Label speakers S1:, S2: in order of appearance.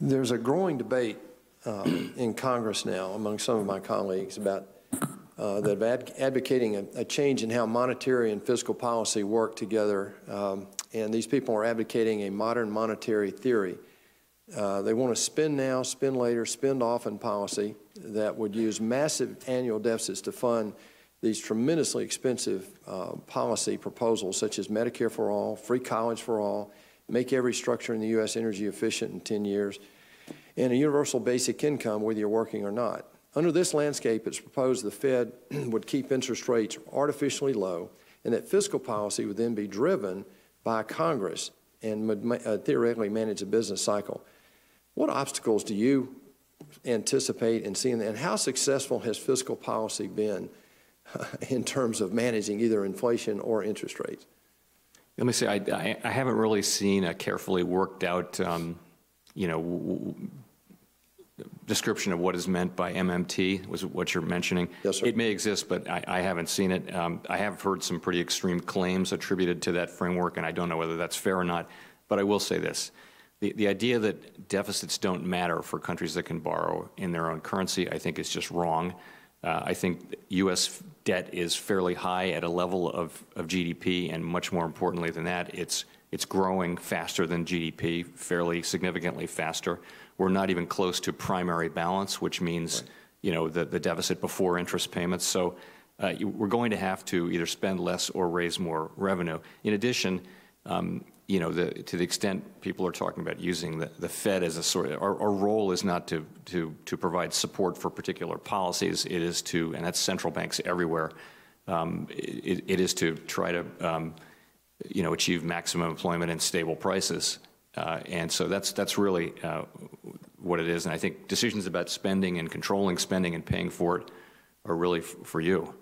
S1: There's a growing debate uh, in Congress now among some of my colleagues about uh, that ad advocating a, a, change in how monetary and fiscal policy work together. Um, and these people are advocating a modern monetary theory. Uh, they want to spend now, spend later, spend often policy that would use massive annual deficits to fund these tremendously expensive uh, policy proposals such as Medicare for all, free college for all, make every structure in the U.S. energy efficient in 10 years, and a universal basic income whether you're working or not. Under this landscape, it's proposed the Fed would keep interest rates artificially low and that fiscal policy would then be driven by Congress and would uh, theoretically manage the business cycle. What obstacles do you anticipate in seeing that? And how successful has fiscal policy been in terms of managing either inflation or interest rates?
S2: Let me say, I, I haven't really seen a carefully worked out, um, you know, description of what is meant by MMT, was what you're mentioning.
S1: Yes, sir.
S2: It may exist, but I, I haven't seen it. Um, I have heard some pretty extreme claims attributed to that framework, and I don't know whether that's fair or not. But I will say this. The, the idea that deficits don't matter for countries that can borrow in their own currency, I think is just wrong. Uh, I think U.S. debt is fairly high at a level of, of GDP, and much more importantly than that, it's, it's growing faster than GDP, fairly significantly faster. We're not even close to primary balance, which means right. you know the, the deficit before interest payments. So uh, we're going to have to either spend less or raise more revenue. In addition, um, you know, the, to the extent people are talking about using the, the Fed as a sort of, our, our, role is not to, to, to provide support for particular policies. It is to, and that's central banks everywhere, um, it, it is to try to, um, you know, achieve maximum employment and stable prices. Uh, and so that's, that's really uh, what it is. And I think decisions about spending and controlling spending and paying for it are really for you.